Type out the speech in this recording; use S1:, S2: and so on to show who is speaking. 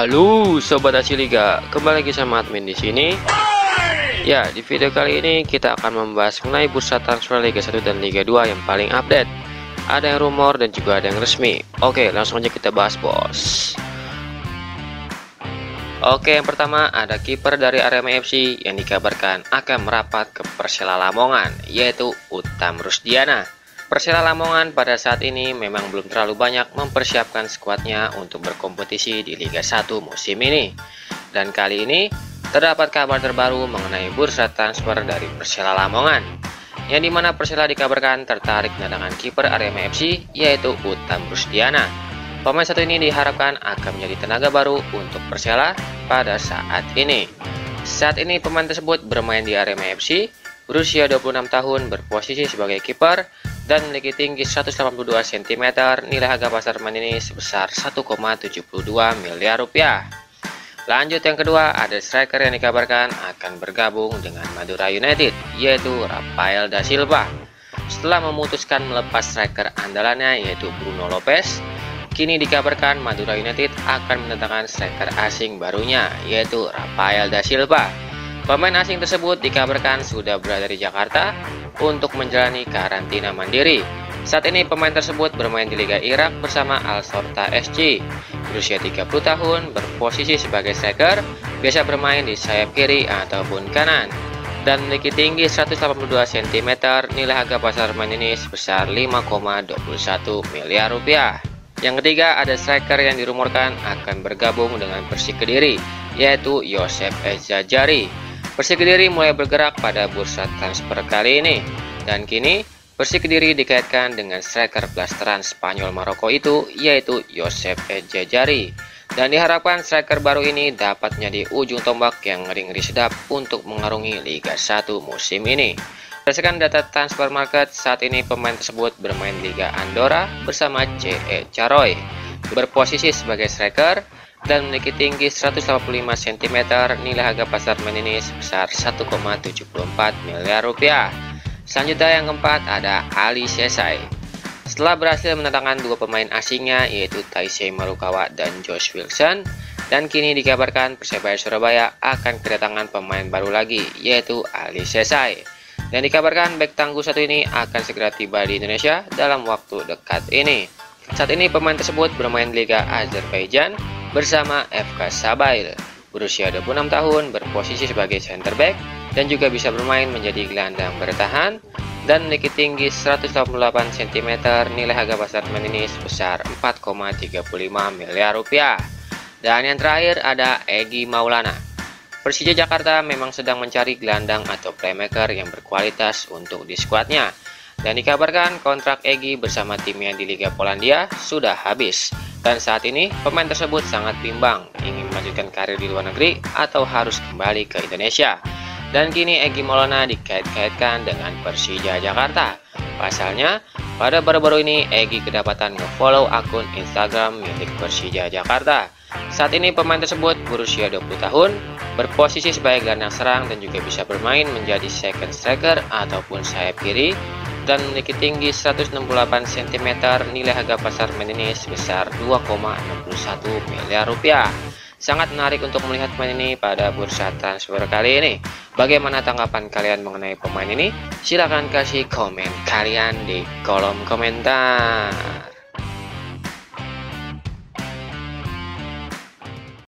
S1: Halo Sobat Liga, kembali lagi sama admin di sini. Ya, di video kali ini kita akan membahas mengenai bursa transfer Liga 1 dan Liga 2 yang paling update. Ada yang rumor dan juga ada yang resmi. Oke, langsung aja kita bahas, bos. Oke, yang pertama ada kiper dari Arema FC yang dikabarkan akan merapat ke Persela Lamongan, yaitu Utam Rusdiana. Persela Lamongan pada saat ini memang belum terlalu banyak mempersiapkan skuadnya untuk berkompetisi di Liga 1 musim ini. Dan kali ini terdapat kabar terbaru mengenai bursa transfer dari Persela Lamongan. Yang di mana Persela dikabarkan tertarik mendatangkan kiper Arema FC yaitu Utam Rusdiana. Pemain satu ini diharapkan akan menjadi tenaga baru untuk Persela pada saat ini. Saat ini pemain tersebut bermain di Arema FC, berusia 26 tahun, berposisi sebagai kiper, dan memiliki tinggi 182 cm, nilai harga pasar main ini sebesar 1,72 miliar rupiah. Lanjut yang kedua, ada striker yang dikabarkan akan bergabung dengan Madura United, yaitu Rafael da Silva. Setelah memutuskan melepas striker andalannya yaitu Bruno Lopez, kini dikabarkan Madura United akan mendatangkan striker asing barunya, yaitu Rafael da Silva. Pemain asing tersebut dikabarkan sudah berada di Jakarta untuk menjalani karantina mandiri. Saat ini pemain tersebut bermain di Liga Irak bersama Al Sorta SC. Berusia 30 tahun, berposisi sebagai striker, biasa bermain di sayap kiri ataupun kanan dan memiliki tinggi 182 cm, nilai harga pasar main ini sebesar 5,21 miliar rupiah. Yang ketiga ada striker yang dirumorkan akan bergabung dengan Persik Kediri, yaitu Yosef Ezajari. Persik Kediri mulai bergerak pada bursa transfer kali ini dan kini Persik Kediri dikaitkan dengan striker blasteran Spanyol Maroko itu yaitu Josep Ejejari dan diharapkan striker baru ini dapat menjadi ujung tombak yang ngeri-ngeri sedap untuk mengarungi Liga 1 musim ini. Berdasarkan data transfer market, saat ini pemain tersebut bermain Liga Andorra bersama CE Charoy. Berposisi sebagai striker, dan memiliki tinggi 185 cm nilai harga pasar main ini sebesar 1,74 miliar rupiah. Selanjutnya yang keempat ada Ali Sesai. Setelah berhasil mendatangkan dua pemain asingnya yaitu Taisei Marukawa dan Josh Wilson dan kini dikabarkan Persebaya Surabaya akan kedatangan pemain baru lagi yaitu Ali Sesai. Dan dikabarkan back tangguh satu ini akan segera tiba di Indonesia dalam waktu dekat ini. Saat ini pemain tersebut bermain di Liga Azerbaijan bersama FK Sabail. Berusia 26 tahun, berposisi sebagai center back dan juga bisa bermain menjadi gelandang bertahan dan memiliki tinggi 188 cm nilai harga pasar main ini sebesar 4,35 miliar rupiah. Dan yang terakhir ada Egi Maulana. Persija Jakarta memang sedang mencari gelandang atau playmaker yang berkualitas untuk di skuadnya. Dan dikabarkan kontrak Egi bersama timnya di Liga Polandia sudah habis. Dan saat ini pemain tersebut sangat bimbang ingin melanjutkan karir di luar negeri atau harus kembali ke Indonesia. Dan kini Egi Maulana dikait-kaitkan dengan Persija Jakarta. Pasalnya, pada baru-baru ini Egi kedapatan nge-follow akun Instagram milik Persija Jakarta. Saat ini pemain tersebut berusia 20 tahun, berposisi sebagai gelandang serang dan juga bisa bermain menjadi second striker ataupun sayap kiri dan memiliki tinggi 168 cm nilai harga pasar main ini sebesar 2,61 miliar rupiah. Sangat menarik untuk melihat pemain ini pada bursa transfer kali ini. Bagaimana tanggapan kalian mengenai pemain ini? Silahkan kasih komen kalian di kolom komentar